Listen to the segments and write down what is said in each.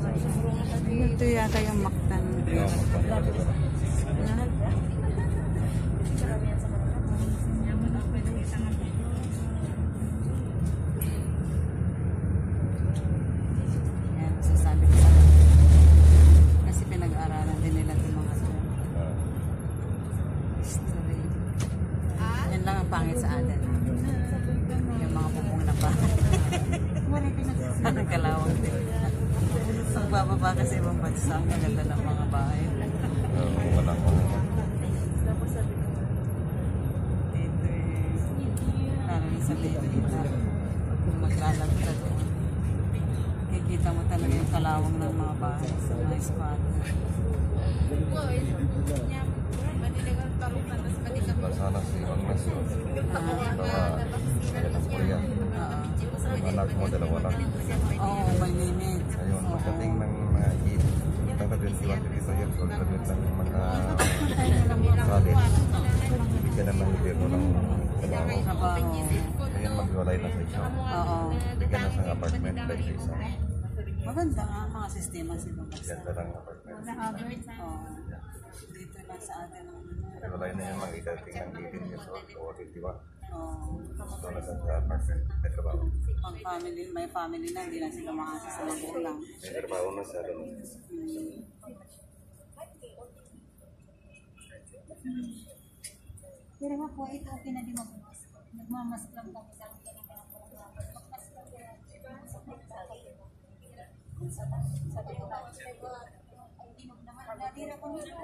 Ito yata yung maktan. Ang pangit sa atin. Yung mga bubong na pa. Ang kalawang din. Ang bababa kasi ibang bansa, ang ganda ng mga bahay. ah, wala ko. Dito eh. Lalo na sa Maynila. Kung maglalaro ka doon. Kikita mo talaga yung kalawang ng mga bahay sa mga spot. Si Mang Nasyo. Bawa, kaya ng Korea. Ang anak mo, dalawa lang. Oo, may limit. Ayun, pagdating ng mga hit, ito na 21, 22 years old, graduate ng mga college. Hindi ka na mahibiro ng trabaho. Ngayon maghiwalay na sa isa. Oo. Hindi ka na sa apartment dahil sa isa. Maganda ang mga sistema sa ibang bansa. Ganda ng apartment. Oo. Dito Maghiwalay na yung mga idating ng 18 years old o 21. Oo. Ito na sa apartment. May trabaho. Pag family, may family na, hindi na sila makasa sa magulang. May trabaho na sa ganun. Hmm. Pero nga po, ito okay na di magmas. Nagmamas lang kami sa akin. Sabi ko, ang tinog naman. Natira ko nito.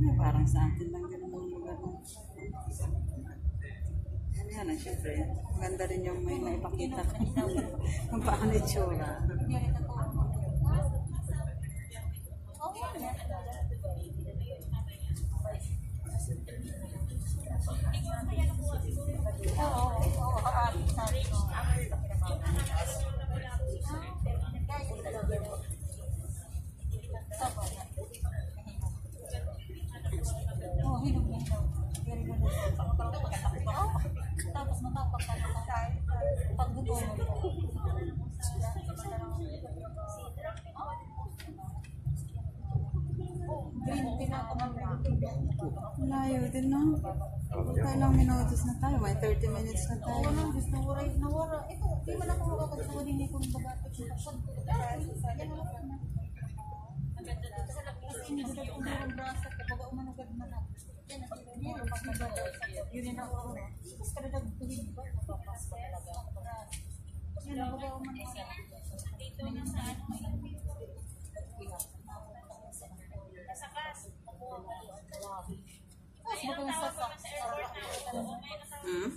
Ay, parang sa atin lang din ang mga lugar mo. Ano yan, ah, syempre. Maganda rin yung may naipakita ka. Kung paano itsura. Oo, hinog na hinog. Very good. Tapos matapak ka na tayo. Pag gutom mo. Green pinakamang Layo din, no? Kailang minutos na tayo. May 30 minutes na tayo. Oo nang gusto nawara nawara. Ito, di man ako makapagsawa din kung bagat siya. Yan lang na. Kasi hindi ko dito ang brasa ko baga umanugad man ako. Yan. Yun din ako. Tapos kada nagtuwid ba napapas pa talaga. Yan ang baga umanugad. Dito na sa ano mo itong socks. Hmm?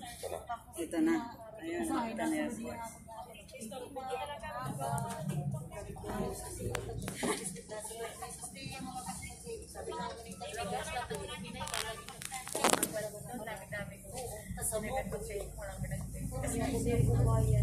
Ito na. Ayan, nakita na yan. Dami-dami ko. Kasi hindi ko kaya.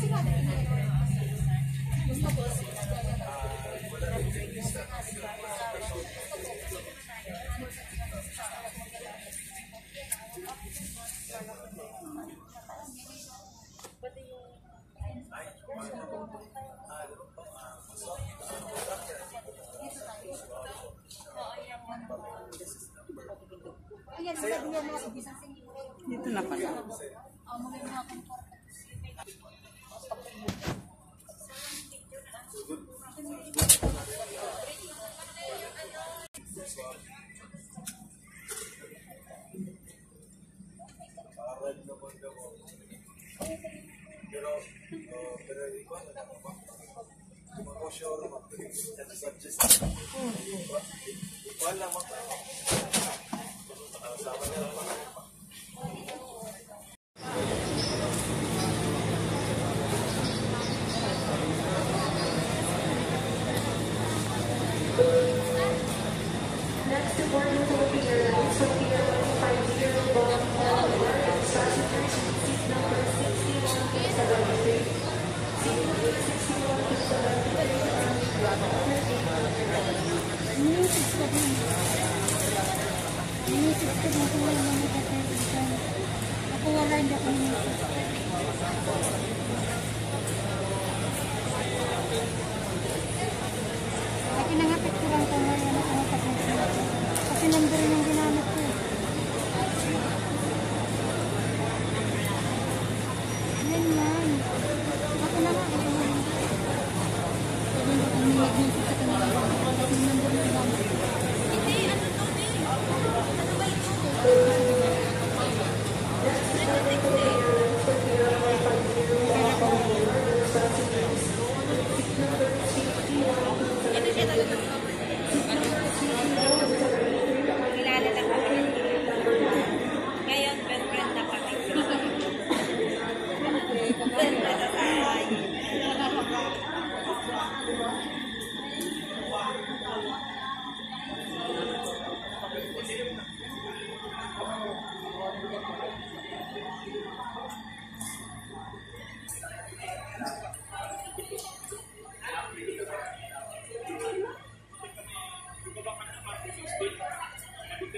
Sila na Dito na pala. Pero, pero ikaw ano na lang ba? Mga ano sure, mga subjects. Wala, mga Inisip ko na kung ano magkakaroon. Ako ako.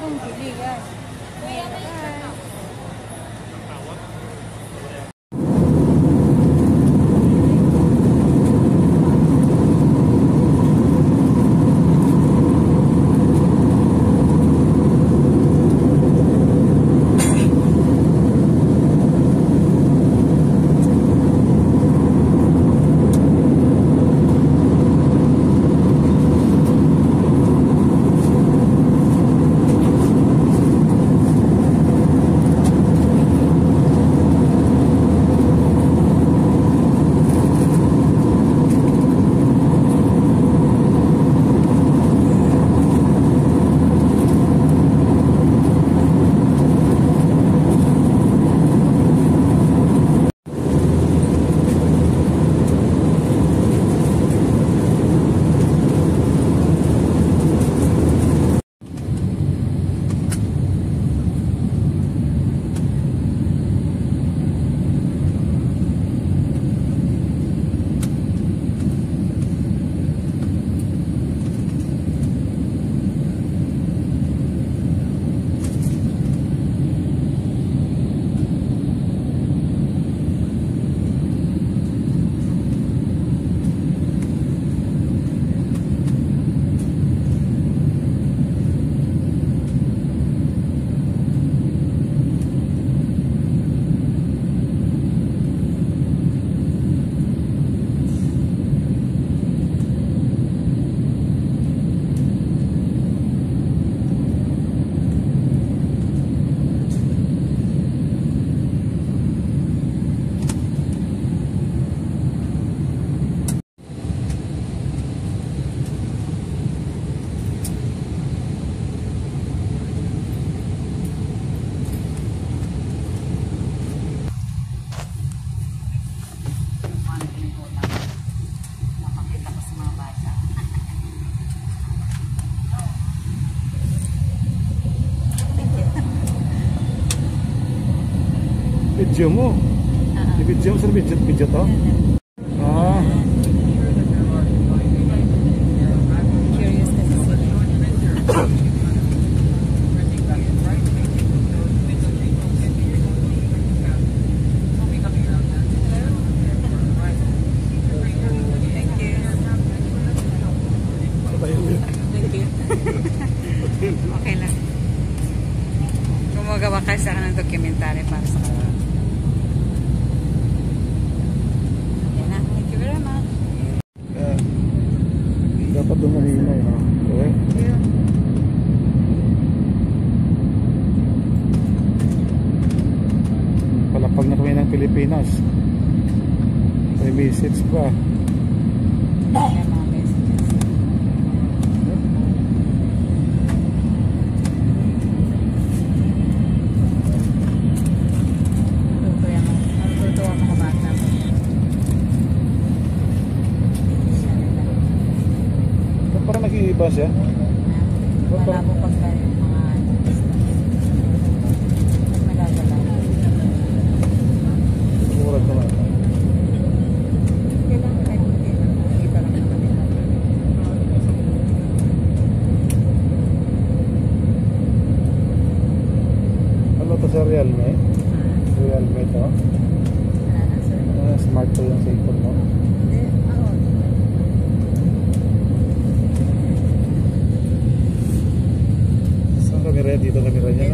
không chỉ gì cả. jam mo. Dipijam sir pijat pijat tau. pag nakawin ng Pilipinas may visits pa. Parang nag-iiba siya. ya di itu kameranya